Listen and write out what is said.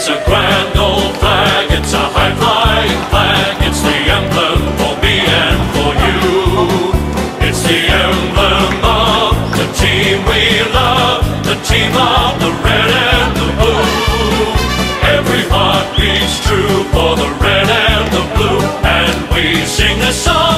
It's a grand old flag, it's a high flying flag, it's the emblem for me and for you. It's the emblem of the team we love, the team of the red and the blue. Every heart beats true for the red and the blue, and we sing this song.